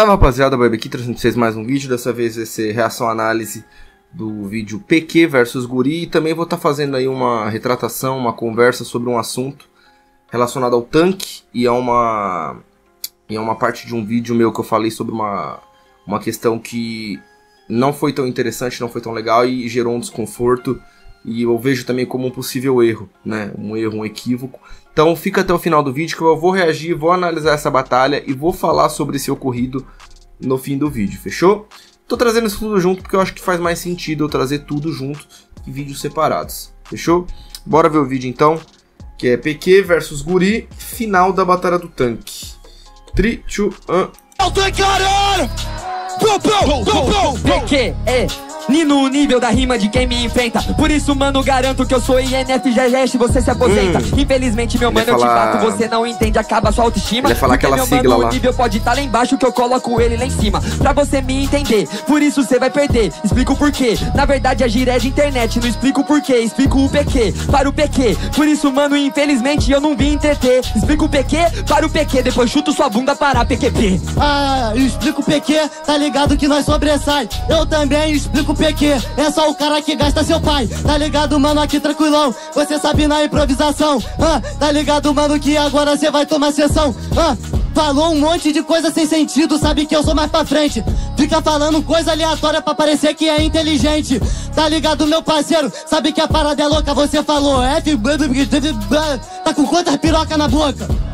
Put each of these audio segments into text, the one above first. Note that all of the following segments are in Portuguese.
Salve rapaziada, Barbe aqui trazendo vocês mais um vídeo, dessa vez vai ser reação análise do vídeo PQ versus Guri. E também vou estar tá fazendo aí uma retratação, uma conversa sobre um assunto relacionado ao tanque e a uma, e a uma parte de um vídeo meu que eu falei sobre uma, uma questão que não foi tão interessante, não foi tão legal e gerou um desconforto e eu vejo também como um possível erro, né? Um erro, um equívoco. Então fica até o final do vídeo que eu vou reagir, vou analisar essa batalha e vou falar sobre esse ocorrido no fim do vídeo, fechou? Tô trazendo isso tudo junto porque eu acho que faz mais sentido eu trazer tudo junto que vídeos separados, fechou? Bora ver o vídeo então, que é PQ versus Guri, final da batalha do tanque. 3, 2, 1... O tanque, caralho! PQ, é nem no nível da rima de quem me enfrenta. Por isso, mano, garanto que eu sou INFGS, você se aposenta. Hum. Infelizmente, meu mano, eu te bato, você não entende, acaba sua autoestima. Ele falar aquela meu sigla mano, lá. o nível pode estar tá lá embaixo que eu coloco ele lá em cima. Pra você me entender, por isso você vai perder. Explico o porquê. Na verdade, a gira é de internet, não explico o porquê. Explico o PQ para o PQ. Por isso, mano, infelizmente eu não vim entreter. Explico o PQ para o PQ, depois chuto sua bunda para PQP. Ah, eu explico o PQ, tá ligado que nós sobressai. Eu também explico o PQ. É só o cara que gasta seu pai. Tá ligado, mano, aqui tranquilão. Você sabe na improvisação. Ah, tá ligado, mano, que agora você vai tomar sessão. Ah, falou um monte de coisa sem sentido, sabe que eu sou mais pra frente. Fica falando coisa aleatória pra parecer que é inteligente. Tá ligado, meu parceiro? Sabe que a parada é louca, você falou F. Tá com quantas piroca na boca?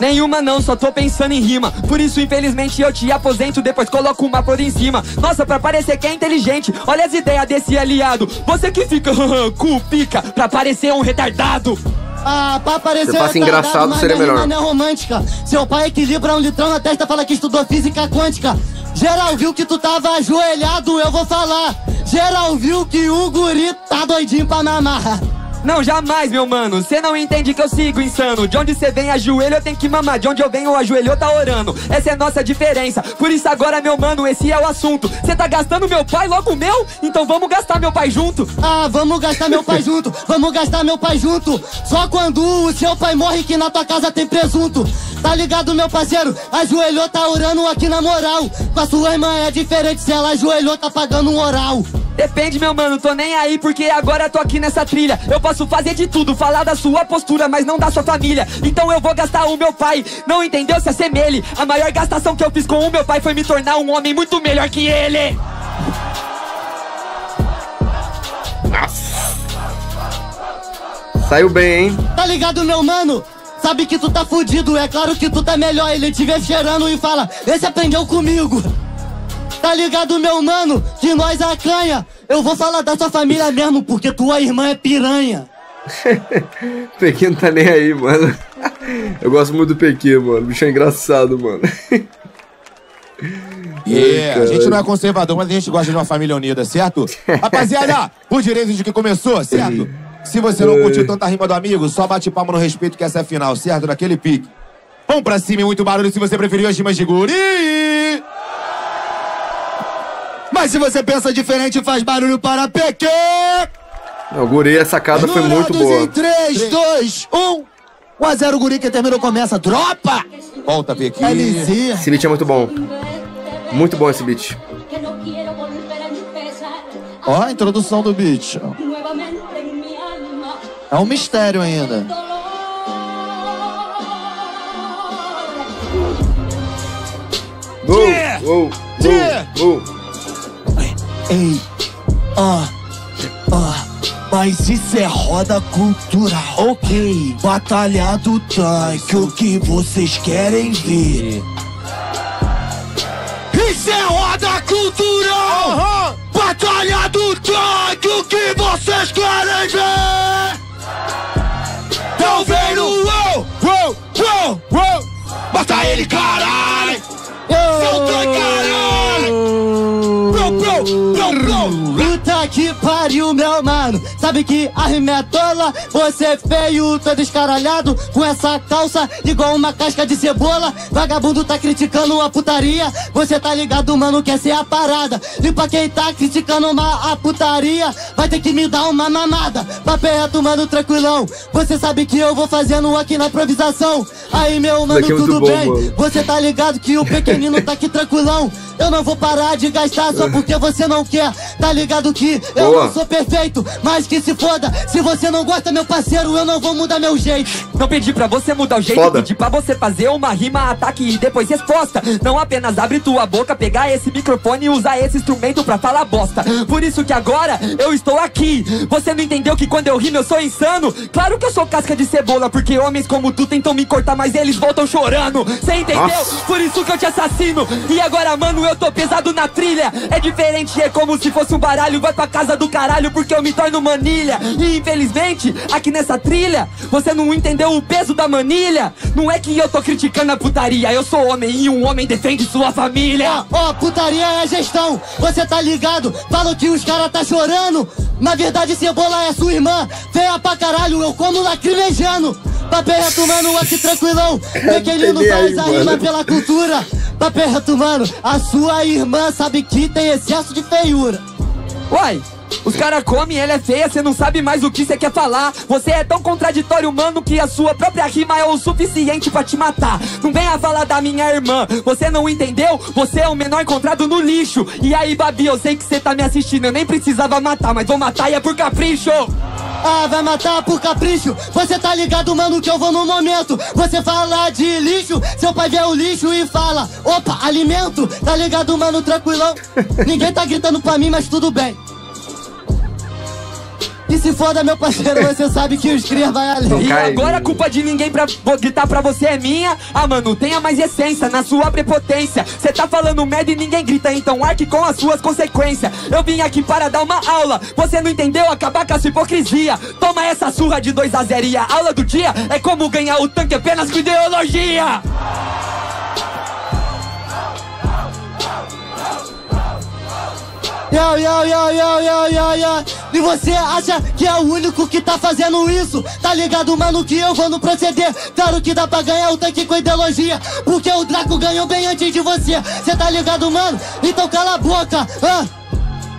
Nenhuma não, só tô pensando em rima Por isso infelizmente eu te aposento Depois coloco uma flor em cima Nossa, pra parecer que é inteligente Olha as ideias desse aliado Você que fica cu pica Pra parecer um retardado ah, pra parecer Se engraçado, seria melhor. Não é romântica. Seu pai equilibra um litrão na testa, fala que estudou física quântica. Geral viu que tu tava ajoelhado, eu vou falar. Geral viu que o guri tá doidinho pra mamar. Não, jamais, meu mano. Cê não entende que eu sigo insano. De onde cê vem, ajoelho, eu tenho que mamar. De onde eu venho, ajoelho tá orando. Essa é nossa diferença. Por isso agora, meu mano, esse é o assunto. Cê tá gastando meu pai, logo meu? Então vamos gastar meu pai junto. Ah, vamos gastar meu pai junto. Vamos gastar meu pai junto. Só quando o seu pai morre que na tua casa tem presunto. Tá ligado, meu parceiro? Ajoelhou, tá orando aqui na moral. Com a sua irmã é diferente. Se ela ajoelhou, tá pagando um oral. Depende, meu mano, tô nem aí porque agora tô aqui nessa trilha. Eu posso fazer de tudo, falar da sua postura, mas não da sua família. Então eu vou gastar o meu pai. Não entendeu? Se assemelhe. A maior gastação que eu fiz com o meu pai foi me tornar um homem muito melhor que ele. Nossa. Saiu bem, hein? Tá ligado, meu mano? Sabe que tu tá fudido, é claro que tu tá melhor. Ele te vê cheirando e fala: Esse aprendeu comigo. Tá ligado, meu mano? Que nós acanha. Eu vou falar da sua família mesmo, porque tua irmã é piranha. Pequeno tá nem aí, mano. Eu gosto muito do Pequeno, mano. O bicho é engraçado, mano. Yeah, a gente não é conservador, mas a gente gosta de uma família unida, certo? Rapaziada, por direito de que começou, certo? Se você não curtiu tanta rima do amigo, só bate palma no respeito que essa é a final, certo? Naquele pique. Vamos pra cima e muito barulho se você preferiu as rimas de guri. Mas se você pensa diferente, faz barulho para PQ! O guri, a sacada foi muito boa. Em 3, 2, 1. 1 a 0 guri que terminou começa. Dropa! Volta, PQ. LC. Esse beat é muito bom. Muito bom esse beat. Ó a introdução do beat. É um mistério ainda. Uou, yeah! uou, yeah! uou. Ei, ó, ó, mas isso é roda cultural. Ok, batalha do tanque, o que vocês querem ver? Isso é roda cultural! Uhum. Batalha do tanque, o que vocês querem ver? Tão vendo? Uou, uou, uou, uou! Mata ele, caralho! Seu tanque, caralho! blow, blow, blow. Puta que pariu, meu mano. sabe que a rima é tola. Você é feio, todo escaralhado, com essa calça igual uma casca de cebola. Vagabundo tá criticando a putaria, você tá ligado, mano, que essa é a parada. E pra quem tá criticando uma a putaria, vai ter que me dar uma mamada. Papel reto, mano, tranquilão. Você sabe que eu vou fazendo aqui na improvisação. Aí, meu mano, é tudo bom, bem? mano. Você tá ligado que o pequenino tá aqui tranquilão. Eu não vou parar de gastar só porque você não quer. Tá ligado que eu Boa. não sou perfeito, mas que se foda. Se você não gosta, meu parceiro, eu não vou mudar meu jeito. Não pedi pra você mudar o jeito, Foda. pedi pra você fazer uma rima, ataque e depois resposta. Não apenas abre tua boca, pegar esse microfone e usar esse instrumento pra falar bosta. Por isso que agora eu estou aqui. Você não entendeu que quando eu rimo eu sou insano? Claro que eu sou casca de cebola, porque homens como tu tentam me cortar, mas eles voltam chorando. Cê entendeu? Nossa. Por isso que eu te assassino. E agora, mano, eu tô pesado na trilha. É diferente, é como se fosse um baralho. Vai pra casa do caralho, porque eu me torno manilha. E infelizmente, aqui nessa trilha, você não entendeu o peso da manilha. Não é que eu tô criticando a putaria. Eu sou homem e um homem defende sua família. Ó, ó, putaria é gestão, você tá ligado? Falam que os cara tá chorando. Na verdade, cebola é sua irmã. Feia pra caralho, eu como lacrimejando. Papel reto, mano, aqui tranquilão. Pequenino faz a rima pela cultura. Papel reto, mano, a sua irmã sabe que tem excesso de feiura. Uai, os cara comem, ela é feia, você não sabe mais o que você quer falar. Você é tão contraditório, mano, que a sua própria rima é o suficiente pra te matar. Não venha falar da minha irmã, você não entendeu? Você é o menor encontrado no lixo. E aí, Babi, eu sei que você tá me assistindo, eu nem precisava matar, mas vou matar e é por capricho. Ah, vai matar por capricho. Você tá ligado, mano, que eu vou no momento. Você fala de lixo, seu pai vê o lixo e fala: opa, alimento. Tá ligado, mano, tranquilão. Ninguém tá gritando pra mim, mas tudo bem. E se foda, meu parceiro, você sabe que os cria vai além. E agora a culpa de ninguém pra vou gritar pra você é minha. Ah, mano, tenha mais essência na sua prepotência. Cê tá falando merda e ninguém grita, então arque com as suas consequências. Eu vim aqui para dar uma aula. Você não entendeu? Acabar com essa hipocrisia. Toma essa surra de 2 a 0 e a aula do dia é como ganhar o tanque apenas com ideologia. Yo, yo, yo, yo, yo, yo, yo. E você acha que é o único que tá fazendo isso? Tá ligado, mano, que eu vou no proceder. Claro que dá pra ganhar o tanque com ideologia. Porque o Draco ganhou bem antes de você. Cê tá ligado, mano? Então cala a boca. Ah.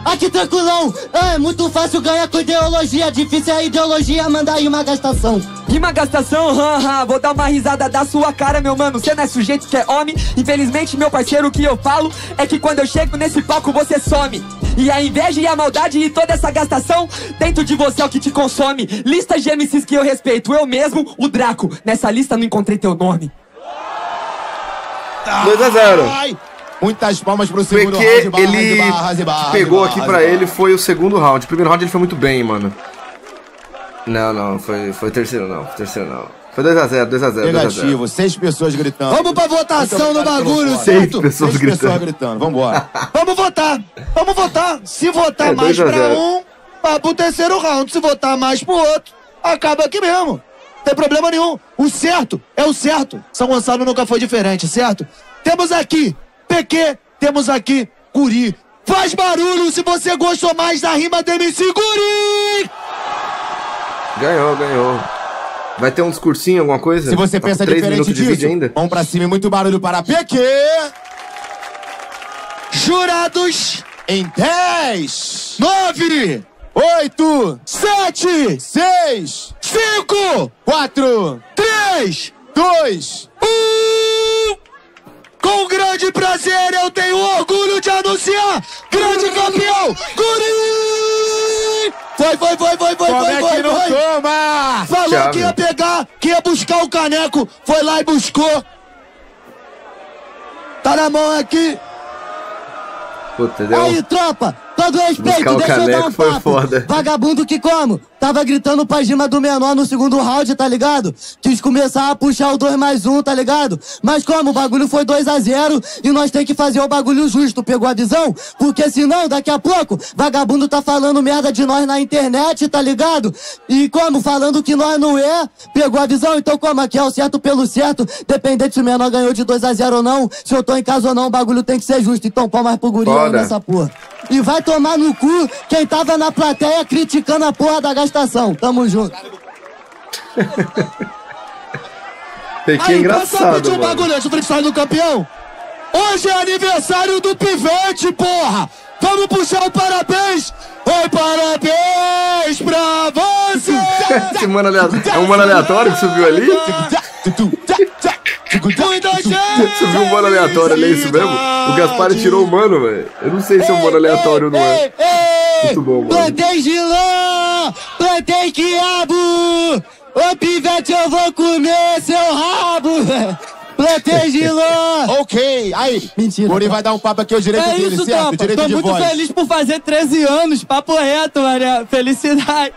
Aqui tranquilão, Ah, é muito fácil ganhar com ideologia. Difícil é a ideologia mandar aí uma gastação. Rima gastação, haha, vou dar uma risada da sua cara, meu mano. Cê não é sujeito que é homem. Infelizmente, meu parceiro, o que eu falo é que quando eu chego nesse palco você some. E a inveja e a maldade e toda essa gastação dentro de você é o que te consome. Lista de MCs que eu respeito, eu mesmo, o Draco. Nessa lista não encontrei teu nome. 2x0. Ai, muitas palmas pro segundo Porque round. barras ele pegou barras aqui pra ele foi o segundo round. O primeiro round ele foi muito bem, mano. Não, não, foi, foi terceiro não, foi terceiro não. Foi 2x0, 2x0, 2x0. Negativo, seis pessoas gritando. Vamos pra votação no bagulho, Seis certo? pessoas Seis gritando. pessoas gritando, vambora. Vamos votar! Vamos votar! Se votar É, mais pra zero. um, vai pro terceiro round. Se votar mais pro outro, acaba aqui mesmo. Não tem problema nenhum. O certo é o certo. São Gonçalo nunca foi diferente, certo? Temos aqui PQ, temos aqui Guri. Faz barulho se você gostou mais da rima do MC Guri! Ganhou, ganhou. Vai ter um discursinho, alguma coisa? Se você Tá pensa diferente de disso, vídeo ainda? vamos pra cima e muito barulho para PQ. Jurados Em 10, 9, 8, 7, 6, 5, 4, 3, 2, Um, com grande prazer eu tenho orgulho de anunciar grande campeão, Guri! Foi, foi, foi, foi, foi, Como foi, é foi, que não foi. toma? Falou Thiago. que ia pegar, que ia buscar o caneco, foi lá e buscou. Tá na mão aqui. Puta, deu. Aí, tropa, todo respeito, deixa eu dar um foi papo. foda. Vagabundo que como? Tava gritando pra Gima do menor no segundo round, tá ligado? Quis começar a puxar o 2 mais 1, um, tá ligado? Mas como o bagulho foi 2 a 0 e nós tem que fazer o bagulho justo, pegou a visão? Porque senão, daqui a pouco, vagabundo tá falando merda de nós na internet, tá ligado? E como falando que nós não é, pegou a visão? Então como aqui é o certo pelo certo, dependente se o menor ganhou de 2 a 0 ou não, se eu tô em casa ou não, o bagulho tem que ser justo. Então palmas pro guri nessa porra. E vai tomar no cu quem tava na plateia criticando a porra da Tamo junto. Pequeno engraçado, um bagulho antes do freestyle do campeão. Hoje é aniversário do Pivete, porra! Vamos puxar o parabéns! Oi, parabéns pra você! Esse mano aleatório, é um mano aleatório que subiu ali? Viu um mano aleatório ali, é isso mesmo? O Gaspar tirou o mano, velho. Eu não sei se é um mano aleatório ou não é. Muito bom, mano. Plantei giló! Plantei quiabo! Ô pivete, eu vou comer seu rabo, velho! Plantei giló! ok, aí. Mentira. Guri vai dar um papo aqui, o direito É dele, isso, certo? tropa. Direito Tô de muito voz. feliz por fazer 13 anos. Papo reto, Maria. Felicidade.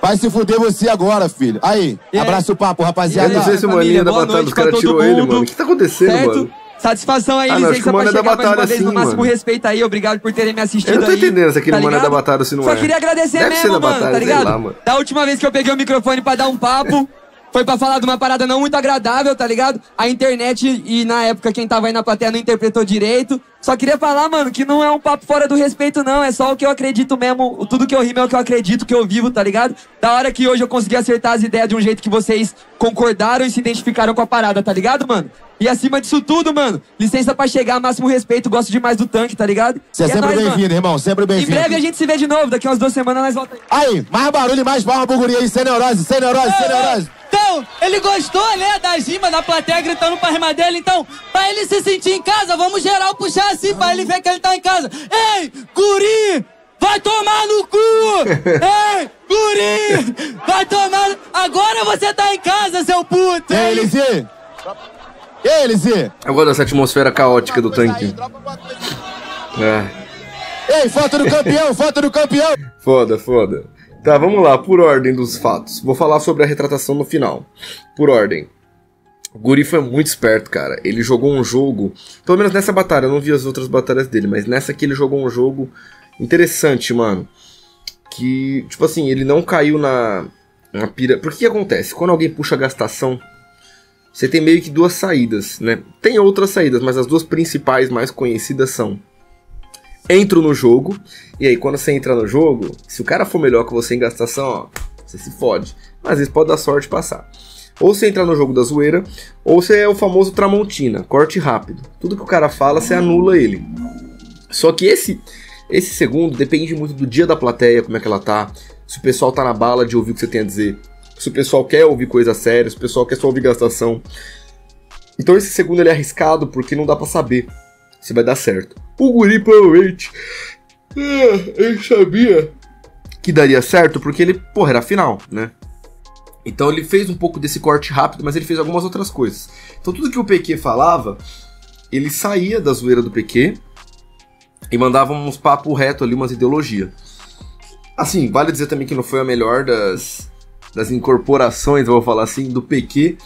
Vai se fuder você agora, filho. Aí, aí? abraça o papo, Eu rapaziada. não sei se o maninho da boa batalha, noite os caras tirou ele, mano. O que tá acontecendo, Certo? mano? Satisfação aí, Ah, não, licença pra é da chegar mais uma batalha, vez no máximo mano. respeito aí. Obrigado por terem me assistido Eu não tô aí, entendendo se aquele tá mano é da batalha se não Só é. queria agradecer Deve mesmo, mano, batalha, tá ligado? lá, mano. Da última vez que eu peguei o microfone pra dar um papo, foi pra falar de uma parada não muito agradável, tá ligado? A internet e na época quem tava aí na plateia não interpretou direito. Só queria falar, mano, que não é um papo fora do respeito, não. É só o que eu acredito mesmo. Tudo que eu rimo é o que eu acredito, que eu vivo, tá ligado? Da hora que hoje eu consegui acertar as ideias de um jeito que vocês concordaram e se identificaram com a parada, tá ligado, mano? E acima disso tudo, mano, licença pra chegar, máximo respeito. Gosto demais do tanque, tá ligado? Você é E sempre bem-vindo, irmão. Sempre Em bem-vindo. breve a gente se vê de novo. Daqui umas duas semanas nós voltamos. Aí, mais barulho mais palma pro guri aí. Sem neurose, sem neurose, sem neurose. Então, ele gostou, né, da rima da plateia gritando pra rima dele. Então, pra ele se sentir em casa, vamos geral puxar assim pra ele ver que ele tá em casa. Ei, guri! Vai tomar no cu! Ei, guri! Vai tomar... no- Agora você tá em casa, seu puto! E Ei? E aí, Lizzy? Eu gosto dessa atmosfera caótica do tanque. É. Ei, foto do campeão, foto do campeão. Foda, foda. Tá, vamos lá, por ordem dos fatos. Vou falar sobre a retratação no final. Por ordem. O Guri foi muito esperto, cara. Ele jogou um jogo. Pelo menos nessa batalha, eu não vi as outras batalhas dele, mas nessa aqui ele jogou um jogo interessante, mano. Que, tipo assim, ele não caiu na, na pira. Porque que acontece? Quando alguém puxa a gastação, você tem meio que duas saídas, né? Tem outras saídas, mas as duas principais mais conhecidas são entro no jogo, e aí quando você entra no jogo, se o cara for melhor que você em gastação, ó, você se fode. Mas às vezes pode dar sorte passar. Ou você entra no jogo da zoeira, ou você é o famoso Tramontina, corte rápido. Tudo que o cara fala, você anula ele. Só que esse esse segundo depende muito do dia da plateia, como é que ela tá, se o pessoal tá na bala de ouvir o que você tem a dizer, se o pessoal quer ouvir coisa séria, se o pessoal quer só ouvir gastação. Então esse segundo ele é arriscado porque não dá pra saber se vai dar certo. O guri provavelmente ah, ele sabia que daria certo porque ele, porra, era final, né? Então ele fez um pouco desse corte rápido, mas ele fez algumas outras coisas. Então tudo que o PQ falava, ele saía da zoeira do PQ e mandava uns papo reto ali, umas ideologia. Assim, vale dizer também que não foi a melhor das, das incorporações, vou falar assim, do PQ.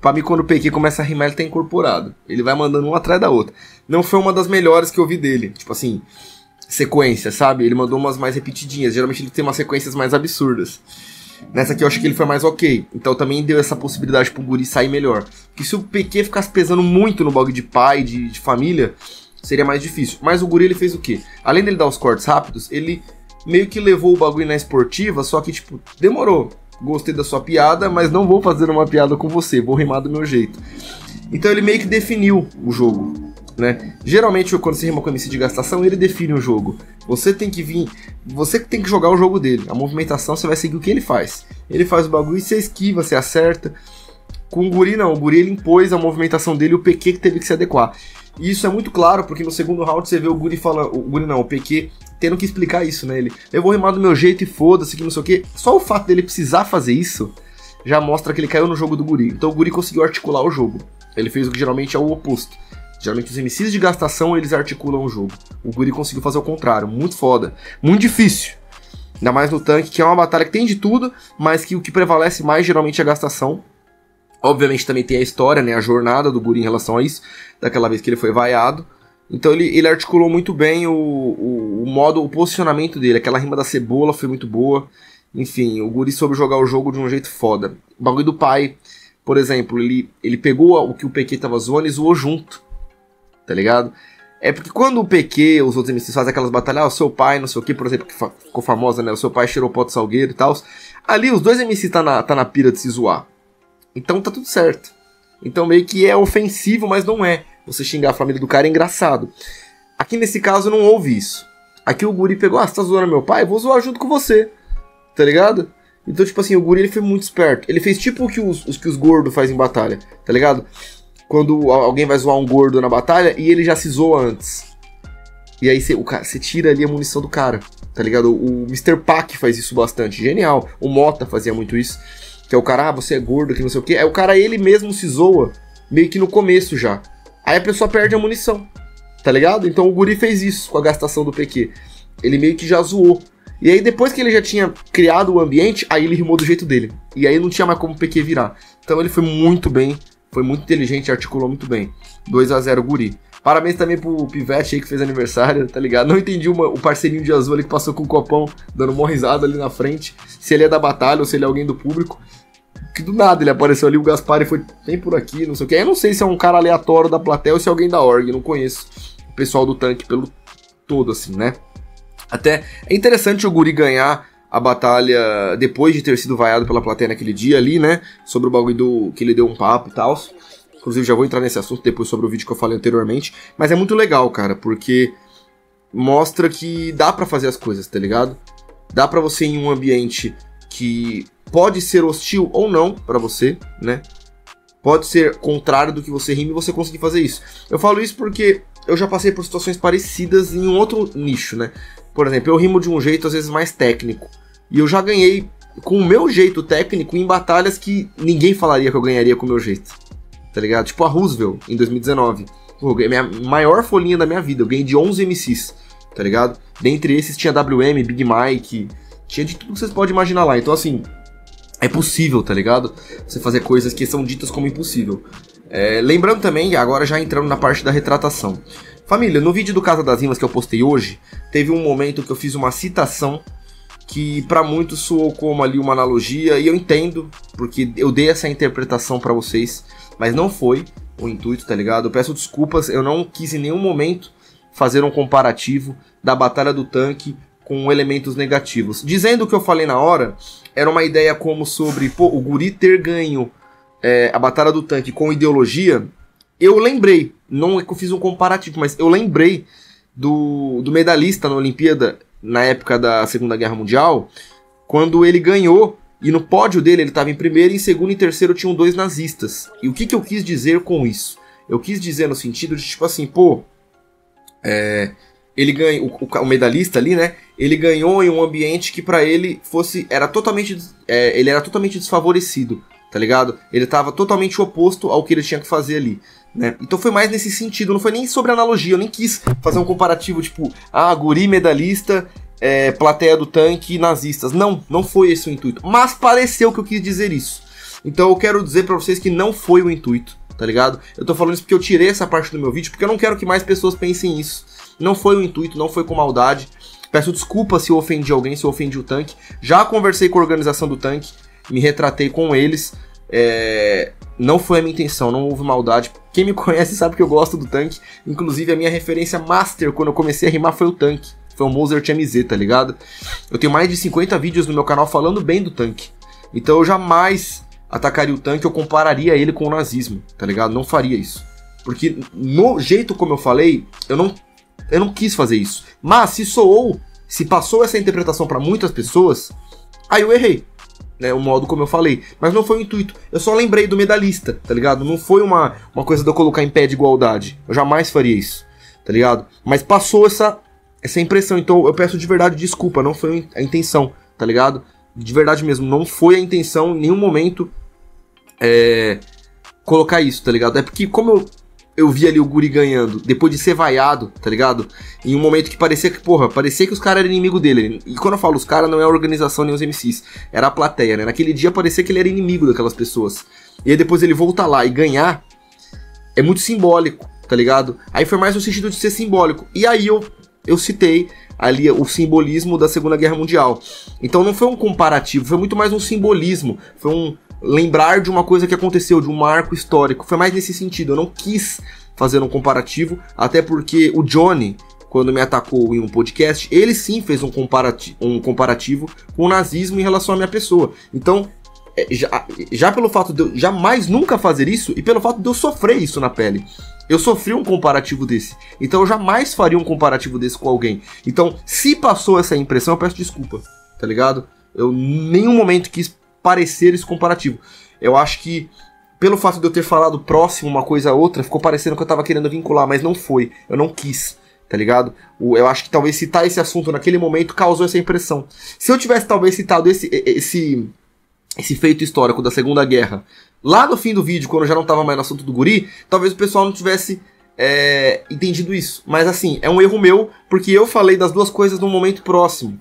Pra mim, quando o PQ começa a rimar, ele tá incorporado. Ele vai mandando uma atrás da outra. Não foi uma das melhores que eu vi dele. Tipo assim, sequência, sabe? Ele mandou umas mais repetidinhas. Geralmente ele tem umas sequências mais absurdas. Nessa aqui eu acho que ele foi mais ok. Então também deu essa possibilidade pro Guri sair melhor. Porque se o PQ ficasse pesando muito no bagulho de pai, de, de família, seria mais difícil. Mas o Guri ele fez o quê? Além dele dar os cortes rápidos, ele meio que levou o bagulho na esportiva, só que tipo, demorou. Gostei da sua piada, mas não vou fazer uma piada com você, vou rimar do meu jeito. Então ele meio que definiu o jogo, né? Geralmente quando você rima com MC de gastação, ele define o jogo. Você tem que vir, você que tem que jogar o jogo dele. A movimentação você vai seguir o que ele faz. Ele faz o bagulho e você esquiva, você acerta. Com o Guri não, o Guri ele impôs a movimentação dele e o PQ que teve que se adequar. E isso é muito claro, porque no segundo round você vê o Guri falando, o Guri não, o PQ tendo que explicar isso, né? Ele, eu vou rimar do meu jeito e foda-se, que não sei o quê. Só o fato dele precisar fazer isso já mostra que ele caiu no jogo do Guri. Então o Guri conseguiu articular o jogo. Ele fez o que geralmente é o oposto. Geralmente os MCs de gastação eles articulam o jogo. O Guri conseguiu fazer o contrário. Muito foda. Muito difícil. Ainda mais no tanque, que é uma batalha que tem de tudo, mas que o que prevalece mais geralmente é a gastação. Obviamente também tem a história, né, a jornada do Guri em relação a isso, daquela vez que ele foi vaiado. Então ele, ele articulou muito bem o, o, o, modo, o posicionamento dele. Aquela rima da cebola foi muito boa. Enfim, o Guri soube jogar o jogo de um jeito foda. O bagulho do pai, por exemplo, ele, ele pegou o que o PQ tava zoando e zoou junto. Tá ligado? É porque quando o PQ, os outros MCs fazem aquelas batalhas, ah, o seu pai, não sei o que, por exemplo, que ficou famosa, né? O seu pai cheirou pó de salgueiro e tal. Ali os dois MCs tá na, tá na pira de se zoar. Então tá tudo certo. Então meio que é ofensivo, mas não é. Você xingar a família do cara é engraçado. Aqui nesse caso não houve isso. Aqui o guri pegou, ah, você tá zoando meu pai? Vou zoar junto com você. Tá ligado? Então, tipo assim, o guri ele foi muito esperto. Ele fez tipo o que os, os que os gordos fazem em batalha, tá ligado? Quando alguém vai zoar um gordo na batalha e ele já se zoa antes. E aí você tira ali a munição do cara, tá ligado? O, Mr. Pack faz isso bastante, genial. O Mota fazia muito isso. Que é o cara, ah, você é gordo, que não sei o que. É o cara, ele mesmo se zoa, meio que no começo já. Aí a pessoa perde a munição, tá ligado? Então o Guri fez isso com a gastação do PQ. Ele meio que já zoou. E aí depois que ele já tinha criado o ambiente, aí ele rimou do jeito dele. E aí não tinha mais como o PQ virar. Então ele foi muito bem, foi muito inteligente, articulou muito bem. 2 a 0 Guri. Parabéns também pro Pivete aí que fez aniversário, tá ligado? Não entendi uma, o parceirinho de azul ali que passou com o copão, dando uma risada ali na frente. Se ele é da batalha ou se ele é alguém do público que do nada ele apareceu ali, o Gaspar foi bem por aqui, não sei o que. Eu não sei se é um cara aleatório da plateia ou se é alguém da org, não conheço o pessoal do tanque pelo todo, assim, né? Até é interessante o Guri ganhar a batalha depois de ter sido vaiado pela plateia naquele dia ali, né? Sobre o bagulho do que ele deu um papo e tal. Inclusive já vou entrar nesse assunto depois sobre o vídeo que eu falei anteriormente. Mas é muito legal, cara, porque mostra que dá para fazer as coisas, tá ligado? Dá para você em um ambiente que pode ser hostil ou não para você, né? Pode ser contrário do que você rime e você conseguir fazer isso. Eu falo isso porque eu já passei por situações parecidas em um outro nicho, né? Por exemplo, eu rimo de um jeito às vezes mais técnico. E eu já ganhei com o meu jeito técnico em batalhas que ninguém falaria que eu ganharia com o meu jeito. Tá ligado? Tipo a Roosevelt em 2019. Pô, minha maior folhinha da minha vida. Eu ganhei de 11 MCs, tá ligado? Dentre esses tinha WM, Big Mike, tinha de tudo que vocês podem imaginar lá. Então, assim, é possível, tá ligado? Você fazer coisas que são ditas como impossível. É, lembrando também, agora já entrando na parte da retratação. Família, no vídeo do Casa das Rimas que eu postei hoje, teve um momento que eu fiz uma citação que para muitos soou como ali uma analogia, e eu entendo, porque eu dei essa interpretação para vocês, mas não foi o intuito, tá ligado? Eu peço desculpas, eu não quis em nenhum momento fazer um comparativo da Batalha do Tanque com elementos negativos. Dizendo o que eu falei na hora, era uma ideia como sobre, pô, o Guri ter ganho é, a Batalha do Tanque com ideologia. Eu lembrei, não é que eu fiz um comparativo, mas eu lembrei do, do medalhista na Olimpíada, na época da Segunda Guerra Mundial, quando ele ganhou e no pódio dele ele estava em primeiro, em segundo e terceiro tinham dois nazistas. E o que, que eu quis dizer com isso? Eu quis dizer no sentido de tipo assim, pô, é, ele ganha o, o, o, medalhista ali, né? Ele ganhou em um ambiente que para ele fosse era totalmente é, ele era totalmente desfavorecido, tá ligado? Ele estava totalmente oposto ao que ele tinha que fazer ali, né? Então foi mais nesse sentido, não foi nem sobre analogia, eu nem quis fazer um comparativo tipo, ah, guri medalhista, é, plateia do tanque nazistas. Não, não foi esse o intuito, mas pareceu que eu quis dizer isso. Então eu quero dizer para vocês que não foi o intuito, tá ligado? Eu tô falando isso porque eu tirei essa parte do meu vídeo porque eu não quero que mais pessoas pensem isso. Não foi o intuito, não foi com maldade. Peço desculpa se eu ofendi alguém, se eu ofendi o tanque. Já conversei com a organização do tanque, me retratei com eles. É... Não foi a minha intenção, não houve maldade. Quem me conhece sabe que eu gosto do tanque. Inclusive, a minha referência master quando eu comecei a rimar foi o tanque. Foi o Mozart MZ, tá ligado? Eu tenho mais de 50 vídeos no meu canal falando bem do tanque. Então eu jamais atacaria o tanque ou compararia ele com o nazismo, tá ligado? Não faria isso. Porque no jeito como eu falei, eu não eu não quis fazer isso. Mas se soou, se passou essa interpretação para muitas pessoas, aí eu errei. Né, o modo como eu falei. Mas não foi o intuito. Eu só lembrei do medalhista, tá ligado? Não foi uma, uma coisa de eu colocar em pé de igualdade. Eu jamais faria isso, tá ligado? Mas passou essa, essa impressão. Então eu peço de verdade desculpa. Não foi a intenção, tá ligado? De verdade mesmo. Não foi a intenção em nenhum momento é, colocar isso, tá ligado? É porque, como eu eu vi ali o Guri ganhando, depois de ser vaiado, tá ligado? Em um momento que parecia que, porra, parecia que os caras eram inimigo dele. E quando eu falo os caras, não é a organização nem os MCs, era a plateia, né? Naquele dia parecia que ele era inimigo daquelas pessoas. E aí depois ele voltar lá e ganhar, é muito simbólico, tá ligado? Aí foi mais no sentido de ser simbólico. E aí eu, eu citei ali o simbolismo da Segunda Guerra Mundial. Então não foi um comparativo, foi muito mais um simbolismo, foi um lembrar de uma coisa que aconteceu, de um marco histórico. Foi mais nesse sentido. Eu não quis fazer um comparativo, até porque o Johnny, quando me atacou em um podcast, ele sim fez um, comparati um comparativo com o nazismo em relação à minha pessoa. Então, é, já, já pelo fato de eu jamais nunca fazer isso e pelo fato de eu sofrer isso na pele. Eu sofri um comparativo desse. Então eu jamais faria um comparativo desse com alguém. Então, se passou essa impressão, eu peço desculpa. Tá ligado? Eu nenhum momento quis parecer esse comparativo. Eu acho que pelo fato de eu ter falado próximo uma coisa a outra, ficou parecendo que eu tava querendo vincular, mas não foi. Eu não quis, tá ligado? Eu acho que talvez citar esse assunto naquele momento causou essa impressão. Se eu tivesse talvez citado esse, esse, esse feito histórico da Segunda Guerra lá no fim do vídeo, quando já não tava mais no assunto do guri, talvez o pessoal não tivesse é, entendido isso. Mas assim, é um erro meu, porque eu falei das duas coisas num momento próximo.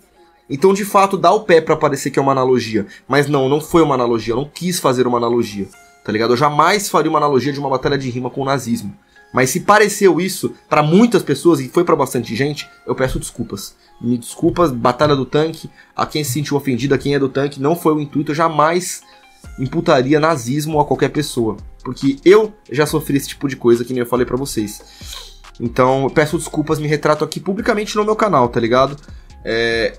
Então, de fato, dá o pé para parecer que é uma analogia. Mas não, não foi uma analogia. Eu não quis fazer uma analogia. Tá ligado? Eu jamais faria uma analogia de uma batalha de rima com o nazismo. Mas se pareceu isso para muitas pessoas e foi para bastante gente, eu peço desculpas. Me desculpas, Batalha do Tanque, a quem se sentiu ofendido, a quem é do tanque, não foi o intuito, eu jamais imputaria nazismo a qualquer pessoa. Porque eu já sofri esse tipo de coisa, que nem eu falei para vocês. Então, eu peço desculpas, me retrato aqui publicamente no meu canal, tá ligado? É,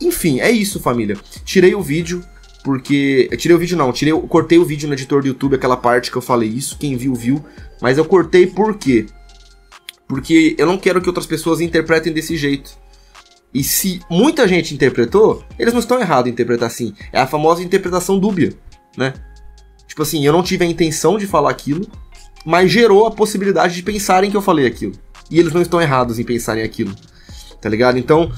enfim, é isso, família. Tirei o vídeo, porque. Eu tirei o vídeo não, tirei, cortei o vídeo no editor do YouTube, aquela parte que eu falei isso. Quem viu, viu. Mas eu cortei por quê? Porque eu não quero que outras pessoas interpretem desse jeito. E se muita gente interpretou, eles não estão errados em interpretar assim. É a famosa interpretação dúbia, né? Tipo assim, eu não tive a intenção de falar aquilo, mas gerou a possibilidade de pensarem que eu falei aquilo. E eles não estão errados em pensarem aquilo. Tá ligado? Então,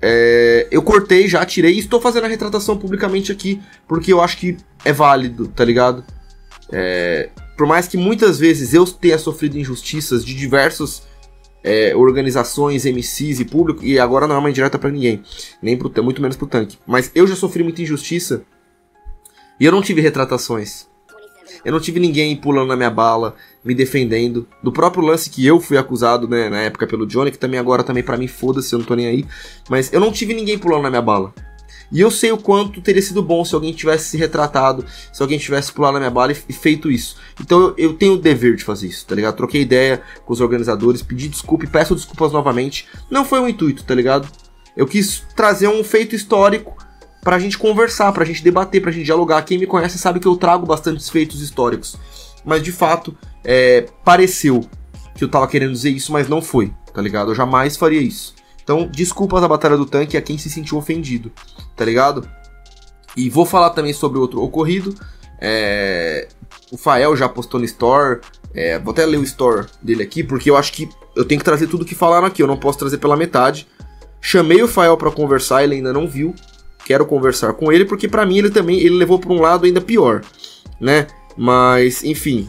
é, eu cortei, já tirei e estou fazendo a retratação publicamente aqui, porque eu acho que é válido, tá ligado? É, por mais que muitas vezes eu tenha sofrido injustiças de diversas é, organizações, MCs e público, e agora não é uma indireta para ninguém, nem pro, muito menos pro tanque, mas eu já sofri muita injustiça e eu não tive retratações. Eu não tive ninguém pulando na minha bala, me defendendo. Do próprio lance que eu fui acusado, né, na época pelo Johnny, que também agora também para mim foda-se, eu não tô nem aí. Mas eu não tive ninguém pulando na minha bala. E eu sei o quanto teria sido bom se alguém tivesse se retratado, se alguém tivesse pulado na minha bala e, feito isso. Então eu, eu, tenho o dever de fazer isso, tá ligado? Troquei ideia com os organizadores, pedi desculpa e peço desculpas novamente. Não foi o intuito, tá ligado? Eu quis trazer um feito histórico pra gente conversar, pra gente debater, pra gente dialogar. Quem me conhece sabe que eu trago bastantes feitos históricos. Mas de fato, é, pareceu que eu tava querendo dizer isso, mas não foi, tá ligado? Eu jamais faria isso. Então, desculpas a Batalha do Tanque a quem se sentiu ofendido, tá ligado? E vou falar também sobre outro ocorrido. É... O Fael já postou no Store. É... Vou até ler o Store dele aqui, porque eu acho que eu tenho que trazer tudo que falaram aqui. Eu não posso trazer pela metade. Chamei o Fael para conversar, ele ainda não viu quero conversar com ele, porque para mim ele também ele levou para um lado ainda pior, né? Mas, enfim.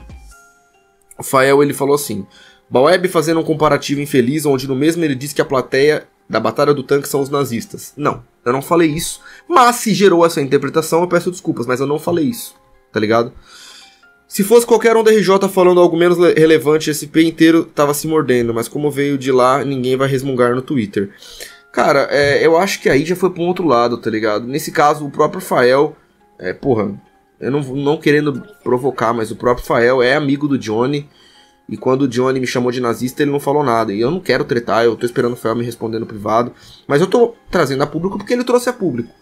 O Fael ele falou assim: Baweb fazendo um comparativo infeliz, onde no mesmo ele diz que a plateia da Batalha do Tanque são os nazistas. Não, eu não falei isso. Mas se gerou essa interpretação, eu peço desculpas, mas eu não falei isso, tá ligado? Se fosse qualquer um da RJ falando algo menos relevante, esse P inteiro tava se mordendo, mas como veio de lá, ninguém vai resmungar no Twitter. Cara, é, eu acho que aí já foi pra um outro lado, tá ligado? Nesse caso, o próprio Fael, é, porra, eu não, não querendo provocar, mas o próprio Fael é amigo do Johnny. E quando o Johnny me chamou de nazista, ele não falou nada. E eu não quero tretar, eu tô esperando o Fael me responder no privado. Mas eu tô trazendo a público porque ele trouxe a público.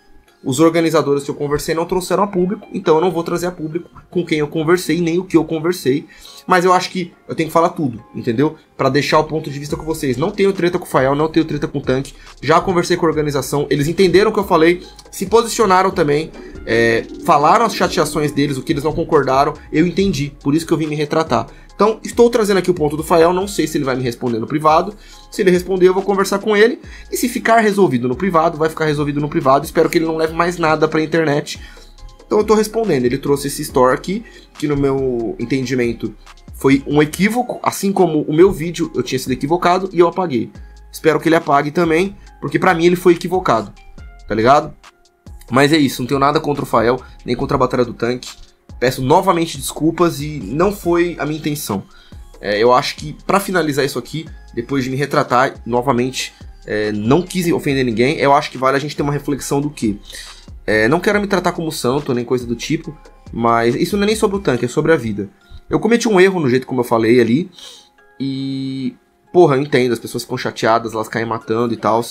Os organizadores que eu conversei não trouxeram a público, então eu não vou trazer a público com quem eu conversei, nem o que eu conversei. Mas eu acho que eu tenho que falar tudo, entendeu? Para deixar o ponto de vista com vocês. Não tenho treta com o Fael, não tenho treta com o Tanque. Já conversei com a organização, eles entenderam o que eu falei, se posicionaram também, é, falaram as chateações deles, o que eles não concordaram. Eu entendi, por isso que eu vim me retratar. Então, estou trazendo aqui o ponto do Fael, não sei se ele vai me responder no privado. Se ele responder, eu vou conversar com ele. E se ficar resolvido no privado, vai ficar resolvido no privado. Espero que ele não leve mais nada pra internet. Então eu tô respondendo. Ele trouxe esse store aqui, que no meu entendimento Foi um equívoco, assim como o meu vídeo eu tinha sido equivocado e eu apaguei. Espero que ele apague também, porque para mim ele foi equivocado, tá ligado? Mas é isso, não tenho nada contra o Fael, nem contra a Batalha do Tanque. Peço novamente desculpas e não foi a minha intenção. É, eu acho que para finalizar isso aqui, depois de me retratar novamente, é, não quis ofender ninguém, eu acho que vale a gente ter uma reflexão do que. É, não quero me tratar como santo, nem coisa do tipo, mas isso não é nem sobre o tanque, é sobre a vida. Eu cometi um erro no jeito como eu falei ali, e. Porra, eu entendo, as pessoas ficam chateadas, elas caem matando e tal.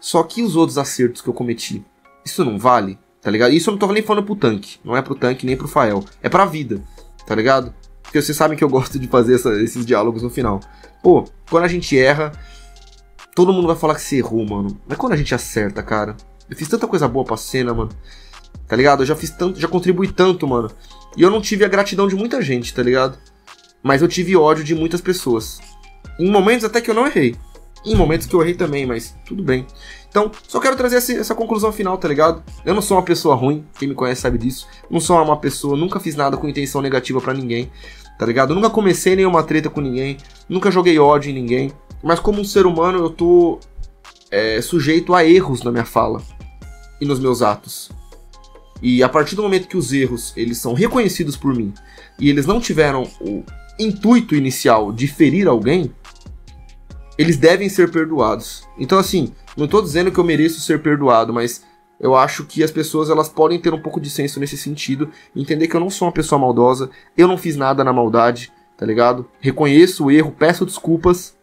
Só que os outros acertos que eu cometi, isso não vale, tá ligado? Isso eu não tô nem falando pro tanque, não é pro tanque nem pro Fael, é pra vida, tá ligado? Porque vocês sabem que eu gosto de fazer essa, esses diálogos no final. Pô, quando a gente erra, todo mundo vai falar que você errou, mano. Mas quando a gente acerta, cara, eu fiz tanta coisa boa pra cena, mano. Tá ligado? Eu já fiz tanto, já contribuí tanto, mano. E eu não tive a gratidão de muita gente, tá ligado? Mas eu tive ódio de muitas pessoas. Em momentos até que eu não errei. Em momentos que eu errei também, mas tudo bem. Então, só quero trazer essa, essa, conclusão final, tá ligado? Eu não sou uma pessoa ruim, quem me conhece sabe disso. Não sou uma pessoa, nunca fiz nada com intenção negativa para ninguém, tá ligado? Eu nunca comecei nenhuma treta com ninguém, nunca joguei ódio em ninguém. Mas como um ser humano, eu tô é, sujeito a erros na minha fala e nos meus atos. E a partir do momento que os erros eles são reconhecidos por mim e eles não tiveram o intuito inicial de ferir alguém, eles devem ser perdoados. Então assim, não estou dizendo que eu mereço ser perdoado, mas eu acho que as pessoas elas podem ter um pouco de senso nesse sentido, entender que eu não sou uma pessoa maldosa, eu não fiz nada na maldade, tá ligado? Reconheço o erro, peço desculpas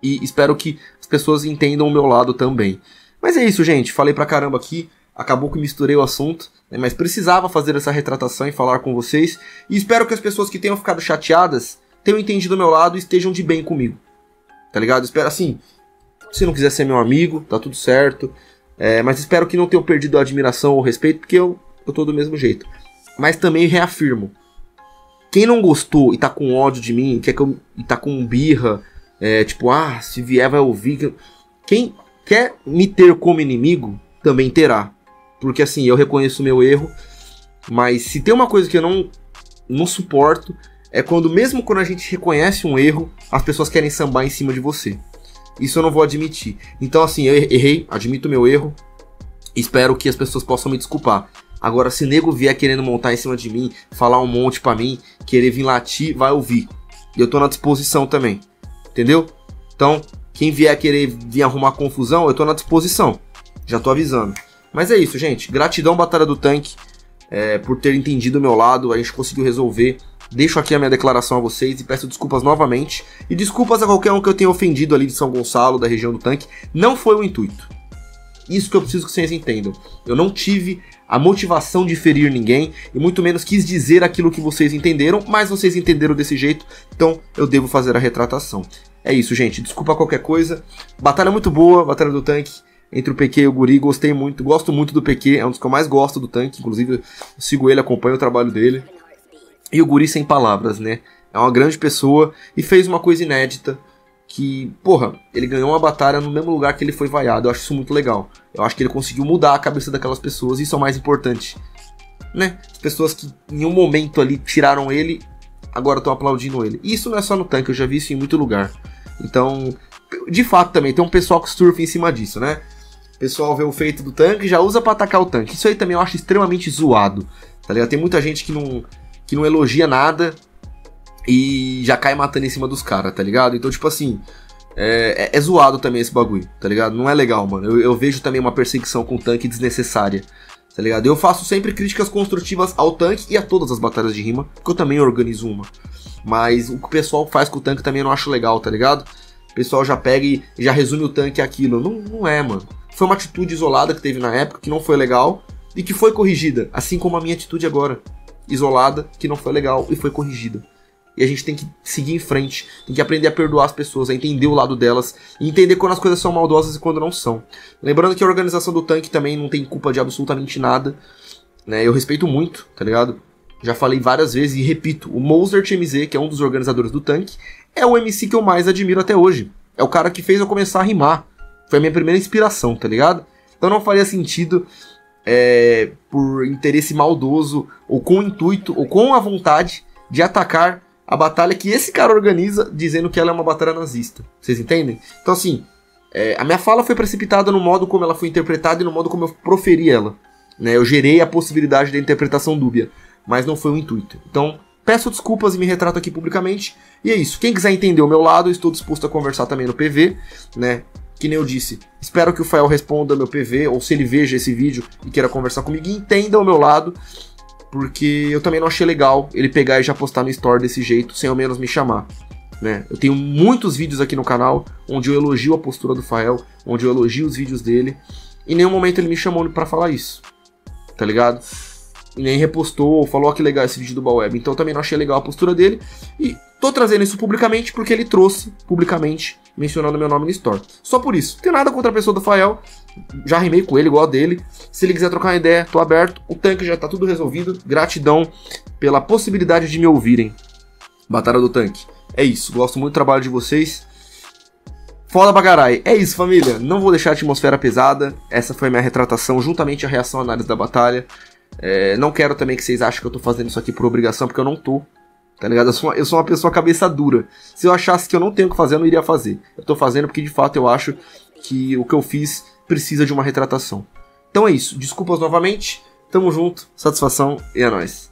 e espero que as pessoas entendam o meu lado também. Mas é isso, gente. Falei pra caramba aqui. Acabou que misturei o assunto, né? mas precisava fazer essa retratação e falar com vocês. E espero que as pessoas que tenham ficado chateadas tenham entendido o meu lado e estejam de bem comigo. Tá ligado? Espero assim. Se não quiser ser meu amigo, tá tudo certo. É, mas espero que não tenham perdido a admiração ou respeito, porque eu, eu tô do mesmo jeito. Mas também reafirmo. Quem não gostou e tá com ódio de mim, quer que eu, e tá com birra, é, tipo, ah, se vier vai ouvir. Quem quer me ter como inimigo, também terá. Porque assim, eu reconheço o meu erro, mas se tem uma coisa que eu não, não suporto, é quando, mesmo quando a gente reconhece um erro, as pessoas querem sambar em cima de você. Isso eu não vou admitir. Então, assim, eu errei, admito meu erro, espero que as pessoas possam me desculpar. Agora, se nego vier querendo montar em cima de mim, falar um monte pra mim, querer vir latir, vai ouvir. E eu tô na disposição também. Entendeu? Então, quem vier querer vir arrumar confusão, eu tô na disposição. Já tô avisando. Mas é isso, gente. Gratidão, Batalha do Tanque, é, por ter entendido o meu lado. A gente conseguiu resolver. Deixo aqui a minha declaração a vocês e peço desculpas novamente. E desculpas a qualquer um que eu tenha ofendido ali de São Gonçalo, da região do tanque. Não foi o intuito. Isso que eu preciso que vocês entendam. Eu não tive a motivação de ferir ninguém e muito menos quis dizer aquilo que vocês entenderam, mas vocês entenderam desse jeito, então eu devo fazer a retratação. É isso, gente. Desculpa qualquer coisa. Batalha muito boa, batalha do tanque entre o PQ e o Guri. Gostei muito, gosto muito do PQ, é um dos que eu mais gosto do tanque. Inclusive, sigo ele, acompanho o trabalho dele. E o Guri sem palavras, né? É uma grande pessoa e fez uma coisa inédita. Que, porra, ele ganhou uma batalha no mesmo lugar que ele foi vaiado. Eu acho isso muito legal. Eu acho que ele conseguiu mudar a cabeça daquelas pessoas e isso é o mais importante. Né? As pessoas que em um momento ali tiraram ele, agora estão aplaudindo ele. E isso não é só no tanque, eu já vi isso em muito lugar. Então, de fato também, tem um pessoal que surfa em cima disso, né? O pessoal vê o feito do tanque e já usa para atacar o tanque. Isso aí também eu acho extremamente zoado, tá ligado? Tem muita gente que não, que não elogia nada e já cai matando em cima dos caras, tá ligado? Então, tipo assim, é, é, é, zoado também esse bagulho, tá ligado? Não é legal, mano. Eu, eu vejo também uma perseguição com o tanque desnecessária, tá ligado? Eu faço sempre críticas construtivas ao tanque e a todas as batalhas de rima, porque eu também organizo uma. Mas o que o pessoal faz com o tanque também eu não acho legal, tá ligado? O pessoal já pega e já resume o tanque aquilo. Não, não é, mano. Foi uma atitude isolada que teve na época, que não foi legal, e que foi corrigida. Assim como a minha atitude agora. Isolada, que não foi legal e foi corrigida. E a gente tem que seguir em frente, tem que aprender a perdoar as pessoas, a entender o lado delas, e entender quando as coisas são maldosas e quando não são. Lembrando que a organização do tanque também não tem culpa de absolutamente nada. Né? Eu respeito muito, tá ligado? Já falei várias vezes e repito, o Mozart MZ, que é um dos organizadores do tanque, é o MC que eu mais admiro até hoje. É o cara que fez eu começar a rimar. Foi a minha primeira inspiração, tá ligado? Então não faria sentido é, por interesse maldoso, ou com o intuito, ou com a vontade de atacar a batalha que esse cara organiza dizendo que ela é uma batalha nazista. Vocês entendem? Então, assim, é, a minha fala foi precipitada no modo como ela foi interpretada e no modo como eu proferi ela. Né? Eu gerei a possibilidade da interpretação dúbia, mas não foi o intuito. Então, peço desculpas e me retrato aqui publicamente. E é isso. Quem quiser entender o meu lado, estou disposto a conversar também no PV, né? Que nem eu disse, espero que o Fael responda meu PV, ou se ele veja esse vídeo e queira conversar comigo, entenda o meu lado, porque eu também não achei legal ele pegar e já postar no store desse jeito, sem ao menos me chamar. Né? Eu tenho muitos vídeos aqui no canal onde eu elogio a postura do Fael, onde eu elogio os vídeos dele. Em nenhum momento ele me chamou para falar isso. Tá ligado? Nem repostou, falou oh, que legal esse vídeo do Baweb. Então também não achei legal a postura dele. E tô trazendo isso publicamente porque ele trouxe publicamente, mencionando meu nome no store. Só por isso. Não tem nada contra a pessoa do Fael. Já rimei com ele, igual dele. Se ele quiser trocar uma ideia, tô aberto. O tanque já tá tudo resolvido. Gratidão pela possibilidade de me ouvirem. Batalha do tanque. É isso, gosto muito do trabalho de vocês. Foda pra caralho. É isso, família. Não vou deixar a atmosfera pesada. Essa foi a minha retratação, juntamente a reação à análise da batalha. É, não quero também que vocês achem que eu tô fazendo isso aqui por obrigação, porque eu não tô. Tá ligado? Eu sou, uma, eu sou uma pessoa cabeça dura. Se eu achasse que eu não tenho o que fazer, eu não iria fazer. Eu tô fazendo porque de fato eu acho que o que eu fiz precisa de uma retratação. Então é isso. Desculpas novamente. Tamo junto. Satisfação e é nóis.